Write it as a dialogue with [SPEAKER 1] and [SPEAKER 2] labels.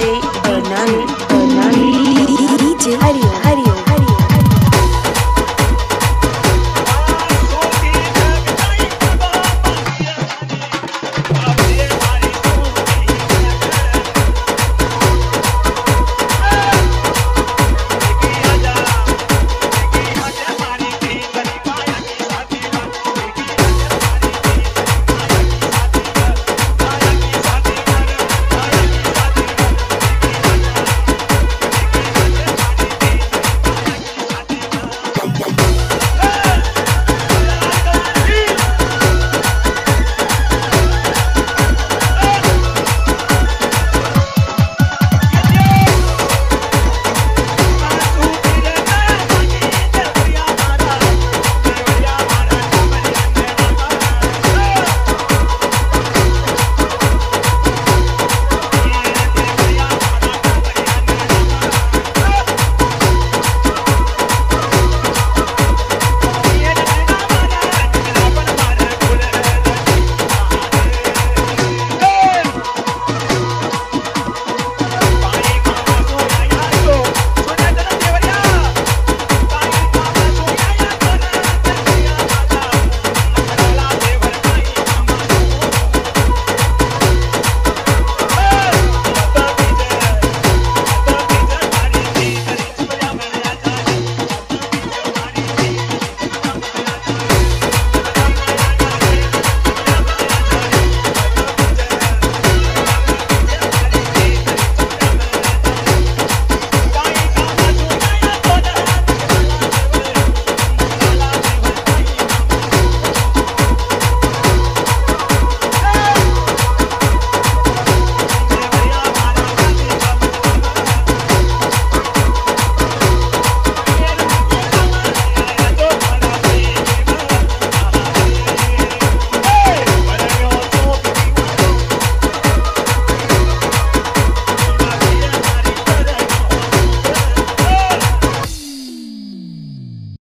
[SPEAKER 1] DJ Bernani, night.